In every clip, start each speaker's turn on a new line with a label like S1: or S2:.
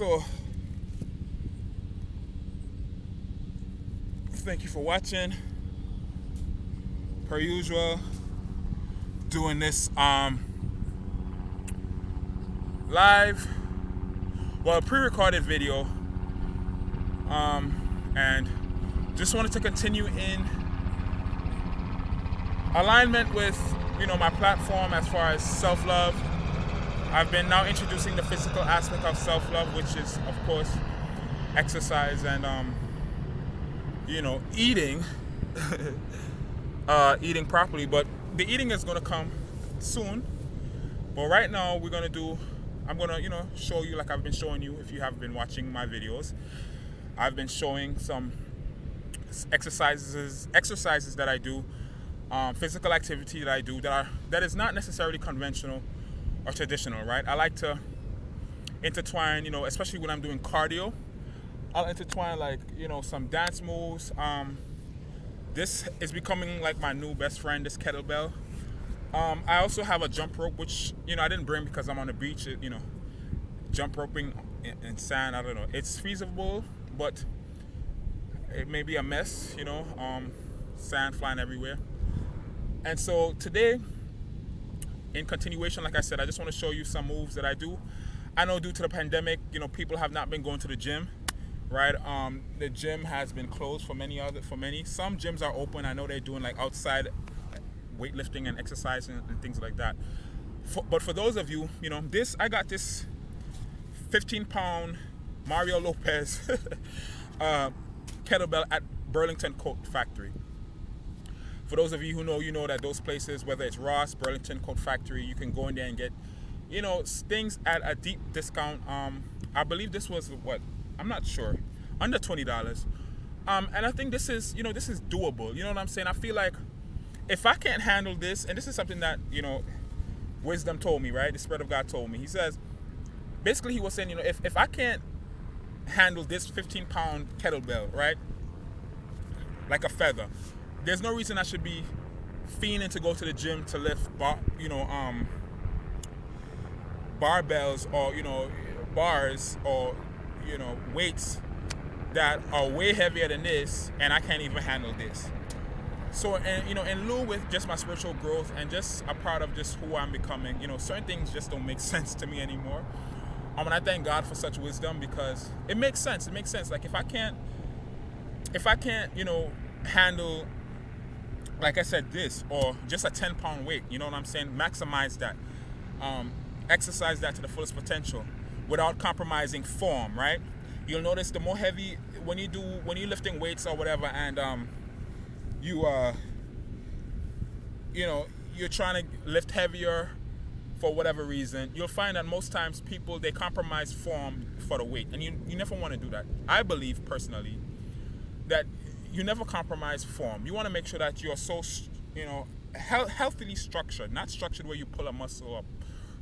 S1: so thank you for watching. Per usual doing this um live well pre-recorded video um and just wanted to continue in alignment with you know my platform as far as self-love I've been now introducing the physical aspect of self-love which is of course exercise and um you know eating uh eating properly. But the eating is going to come soon. But right now we're going to do I'm going to you know show you like I've been showing you if you have been watching my videos. I've been showing some exercises exercises that I do um, physical activity that I do that are that is not necessarily conventional or traditional right? I like to intertwine you know especially when I'm doing cardio I'll intertwine like you know some dance moves. Um, this is becoming like my new best friend this kettlebell. Um, I also have a jump rope which you know I didn't bring because I'm on the beach it, you know. Jump roping in, in sand I don't know. It's feasible but it may be a mess, you know, um, sand flying everywhere. And so today, in continuation, like I said, I just want to show you some moves that I do. I know due to the pandemic, you know, people have not been going to the gym, right? Um, the gym has been closed for many other, for many. Some gyms are open. I know they're doing like outside weightlifting and exercising and things like that. For, but for those of you, you know, this, I got this 15 pound Mario Lopez uh, kettlebell at Burlington Coat Factory. For those of you who know, you know that those places, whether it's Ross, Burlington Coat Factory, you can go in there and get, you know, things at a deep discount. Um, I believe this was what I'm not sure, under twenty dollars. Um, and I think this is, you know, this is doable. You know what I'm saying? I feel like if I can't handle this, and this is something that you know, wisdom told me, right? The Spirit of God told me. He says, basically, he was saying, you know, if if I can't handle this 15 pound kettlebell, right? Like a feather. There's no reason I should be fiending to go to the gym to lift, bar, you know, um, barbells or you know, bars or you know, weights that are way heavier than this, and I can't even handle this. So, and you know, in lieu with just my spiritual growth and just a part of just who I'm becoming, you know, certain things just don't make sense to me anymore. Um, and I thank God for such wisdom because it makes sense. It makes sense. Like if I can't, if I can't, you know, handle, like I said, this or just a 10 pound weight, you know what I'm saying? Maximize that. Um, exercise that to the fullest potential without compromising form, right? You'll notice the more heavy when you do when you're lifting weights or whatever, and um, you uh, you know, you're trying to lift heavier for whatever reason, you'll find that most times people they compromise form for the weight, and you you never want to do that. I believe personally that you never compromise form. You want to make sure that you're so you know healthily structured, not structured where you pull a muscle up,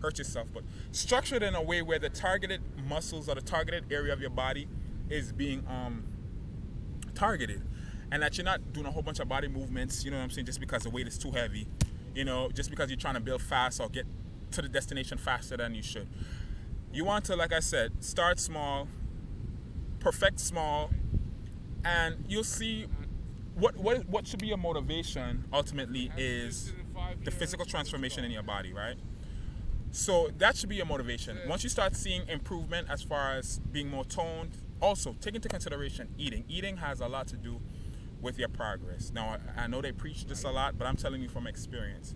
S1: hurt yourself, but structured in a way where the targeted muscles or the targeted area of your body is being um, targeted, and that you're not doing a whole bunch of body movements. You know what I'm saying? Just because the weight is too heavy, you know, just because you're trying to build fast or get to the destination faster than you should. You want to, like I said, start small, perfect small, and you'll see what what what should be your motivation ultimately is the physical transformation in your body, right? So that should be your motivation. Once you start seeing improvement as far as being more toned, also take into consideration eating. Eating has a lot to do with your progress. Now I know they preach this a lot, but I'm telling you from experience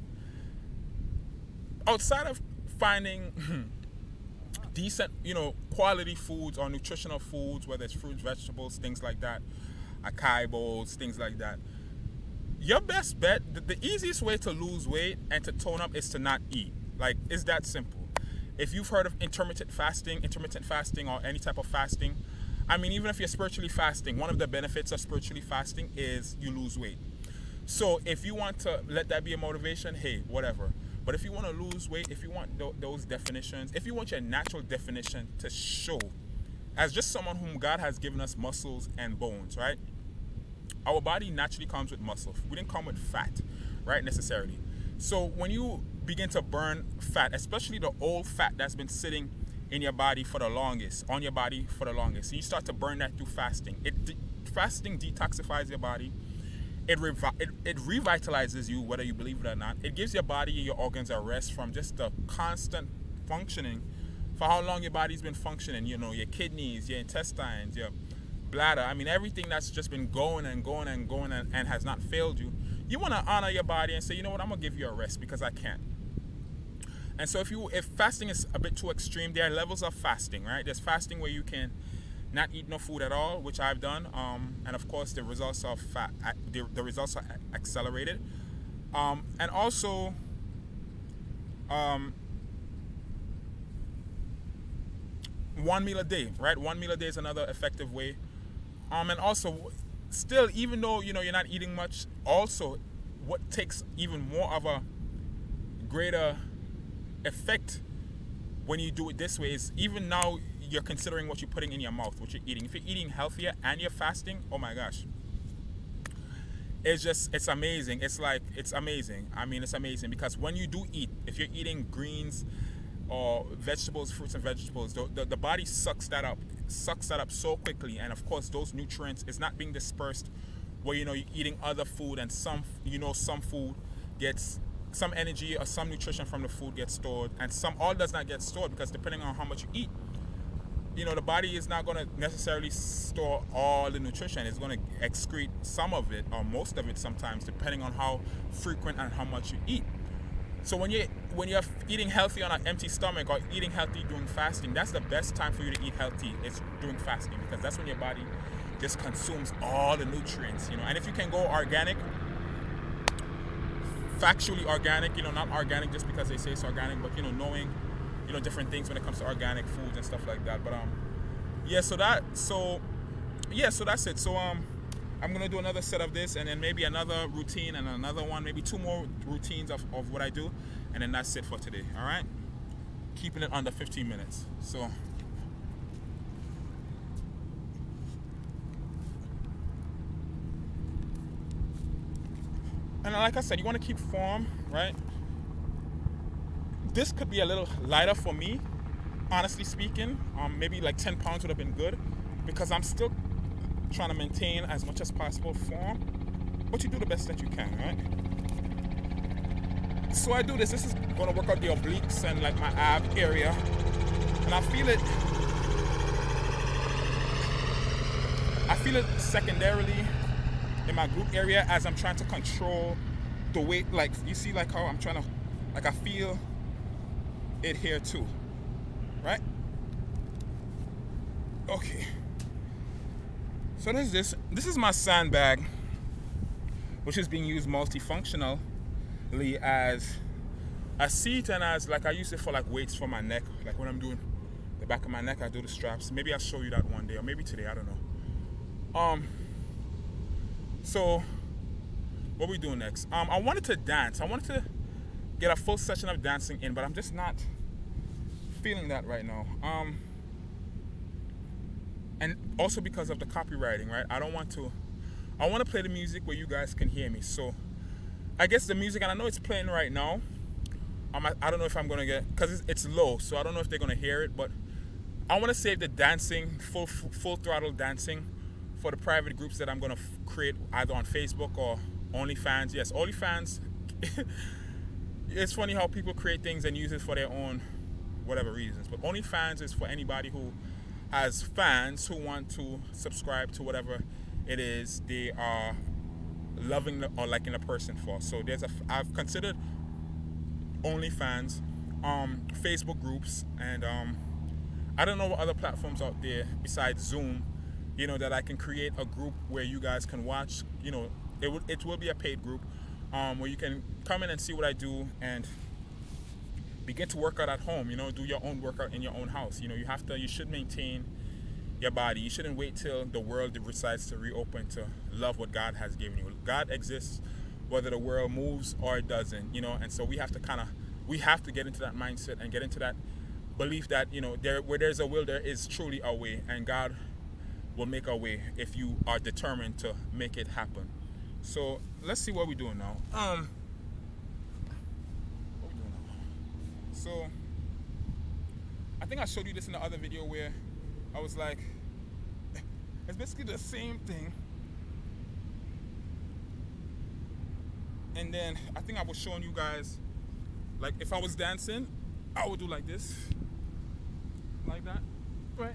S1: outside of finding decent, you know, quality foods or nutritional foods, whether it's fruits, vegetables, things like that, acai bowls, things like that. Your best bet, the, the easiest way to lose weight and to tone up is to not eat. Like, it's that simple. If you've heard of intermittent fasting, intermittent fasting, or any type of fasting, I mean, even if you're spiritually fasting, one of the benefits of spiritually fasting is you lose weight. So if you want to let that be a motivation, hey, whatever. But if you want to lose weight, if you want th those definitions, if you want your natural definition to show as just someone whom God has given us muscles and bones, right? Our body naturally comes with muscle. We didn't come with fat, right, necessarily. So when you begin to burn fat, especially the old fat that's been sitting in your body for the longest, on your body for the longest. And you start to burn that through fasting. It de- fasting detoxifies your body. It, revi- it, it revitalizes you, whether you believe it or not. It gives your body and your organs a rest from just the constant functioning for how long your body's been functioning. You know, your kidneys, your intestines, your bladder. I mean, everything that's just been going and going and going and, and has not failed you. You want to honor your body and say, you know what, I'm gonna give you a rest because I can't. And so if you if fasting is a bit too extreme, there are levels of fasting, right? There's fasting where you can not eat no food at all, which I've done, um, and of course the results are the, the results are accelerated, um, and also um, one meal a day, right? One meal a day is another effective way, um, and also still, even though you know you're not eating much, also what takes even more of a greater effect when you do it this way is even now you're considering what you're putting in your mouth, what you're eating. If you're eating healthier and you're fasting, oh my gosh. It's just, it's amazing. It's like, it's amazing. I mean, it's amazing because when you do eat, if you're eating greens or vegetables, fruits and vegetables, the, the, the body sucks that up, sucks that up so quickly. And of course, those nutrients is not being dispersed where, you know, you're eating other food and some, you know, some food gets some energy or some nutrition from the food gets stored and some all does not get stored because depending on how much you eat you know the body is not going to necessarily store all the nutrition. It's going to excrete some of it or most of it sometimes depending on how frequent and how much you eat. So when you when you're eating healthy on an empty stomach or eating healthy during fasting that's the best time for you to eat healthy it's during fasting because that's when your body just consumes all the nutrients you know. And if you can go organic factually organic, you know, not organic just because they say it's organic, but you know, knowing, you know, different things when it comes to organic foods and stuff like that. But um, yeah, so that so yeah, so that's it. So um, I'm gonna do another set of this, and then maybe another routine, and another one, maybe two more routines of, of what I do, and then that's it for today. All right, keeping it under 15 minutes. So. and like I said, you want to keep form, right? This could be a little lighter for me, honestly speaking. Um, maybe like 10 pounds would have been good because I'm still trying to maintain as much as possible form. But you do the best that you can, right? So I do this. This is going to work out the obliques and like my ab area. And I feel it. I feel it secondarily in my glute area as I'm trying to control the weight. Like you see, like how I'm trying to, like I feel it here too, right? Okay. So there's this. This is my sandbag, which is being used multifunctionally as a seat and as like I use it for like weights for my neck. Like when I'm doing the back of my neck, I do the straps. Maybe I'll show you that one day, or maybe today. I don't know. Um. So, what we doing next? Um, I wanted to dance. I wanted to get a full session of dancing in, but I'm just not feeling that right now. Um, and also because of the copyrighting, right? I don't want to. I want to play the music where you guys can hear me. So, I guess the music, and I know it's playing right now. Um, I, don't know if I'm gonna get because it's, it's low, so I don't know if they're gonna hear it. But I want to save the dancing, full full throttle dancing for the private groups that I'm to create either on Facebook or OnlyFans. Yes, OnlyFans. it's funny how people create things and use it for their own whatever reasons. But OnlyFans is for anybody who has fans who want to subscribe to whatever it is they are loving or liking a person for. So there's a I've considered OnlyFans, um, Facebook groups, and um, I don't know what other platforms out there besides Zoom you know that I can create a group where you guys can watch you know it will it will be a paid group um, where you can come in and see what I do and begin to work out at home you know do your own workout in your own house. You know you have to you should maintain your body. You shouldn't wait till the world decides to reopen to love what God has given you. God exists whether the world moves or it doesn't you know and so we have to kind of we have to get into that mindset and get into that belief that you know there where there's a will there is truly a way and God will make our way if you are determined to make it happen. So let's see what we're doing now. Um, what we doing now? So I think I showed you this in the other video where I was like, it's basically the same thing. And then I think I was showing you guys, like if I was dancing, I would do like this, like that, right?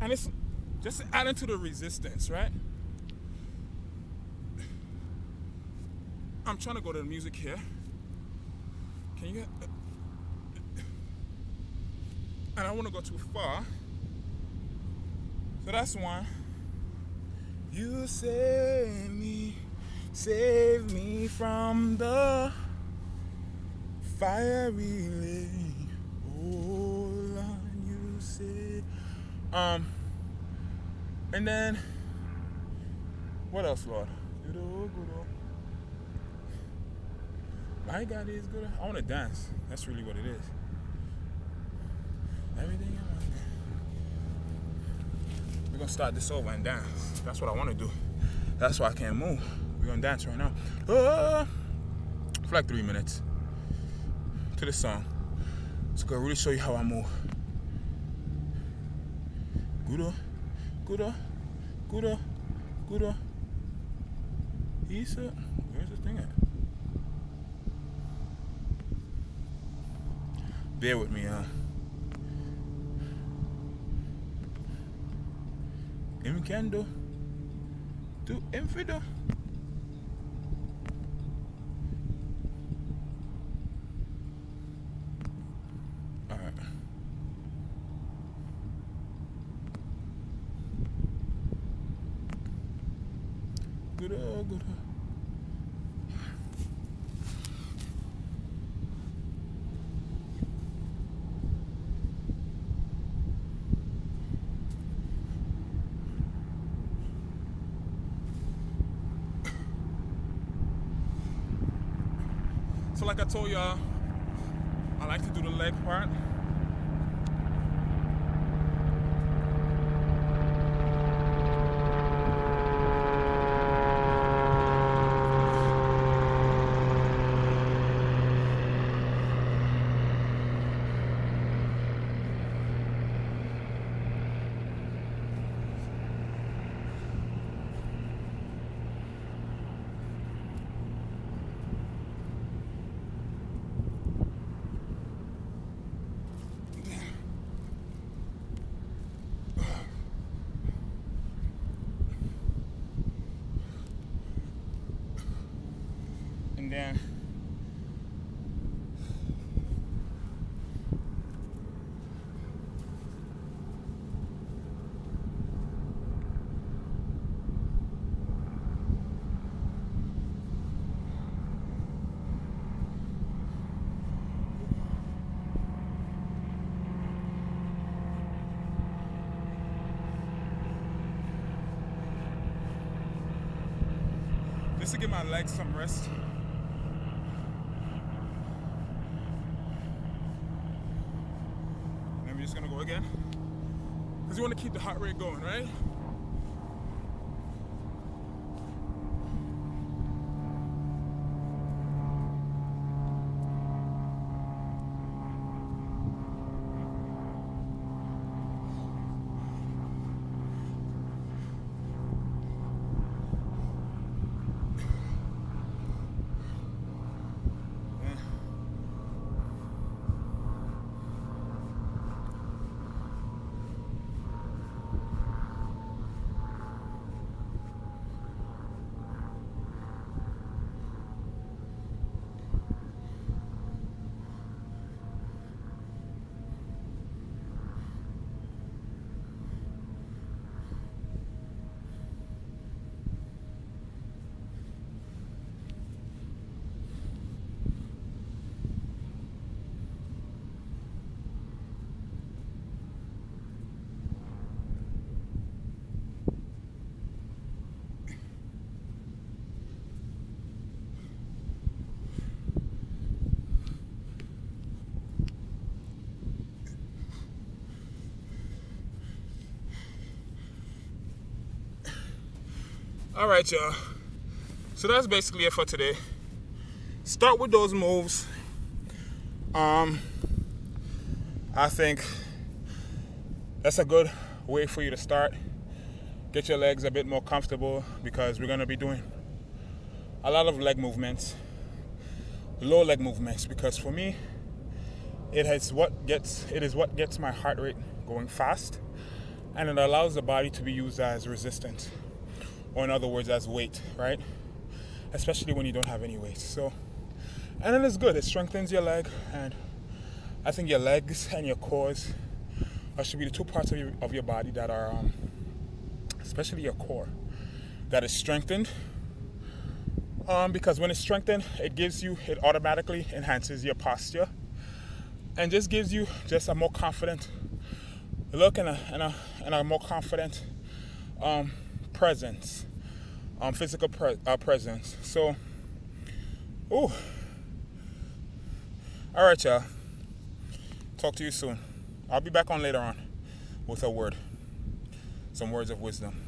S1: And it's just adding to the resistance, right? I'm trying to go to the music here. Can you get? And I don't want to go too far. So that's one. You save me, save me from the fiery lake. Oh, Lord, you say. Um, and then what else, Lord? Good old. My God is good. I want to dance. That's really what it is. Everything I want. We're gonna start this over and dance. That's what I want to do. That's why I can't move. We're gonna dance right now. Ah! for like three minutes to the song. It's gonna really show you how I move. Good, good, good, good. Isa, where's this thing at? Bear with me, huh? Imkendo. Do infido. Alright. Good, uh, good. uh. So like I told y'all, I like to do the leg part. And just to give my legs some rest. And we're just gonna go again. Because you want to keep the heart rate going, right? Yeah. All right, y'all. So that's basically it for today. Start with those moves. Um, I think that's a good way for you to start. Get your legs a bit more comfortable because we're going to be doing a lot of leg movements, low leg movements because for me it is what gets it is what gets my heart rate going fast and it allows the body to be used as resistance or in other words as weight, right? Especially when you don't have any weight. So and then it's good. It strengthens your leg and I think your legs and your cores should be the two parts of your, of your body that are, um, especially your core, that is strengthened. Um, because when it's strengthened, it gives you, it automatically enhances your posture and just gives you just a more confident look and a, and a, and a more confident um, presence, um, physical pre- uh, presence. So, ooh. All right, y'all. Talk to you soon. I'll be back on later on with a word, some words of wisdom.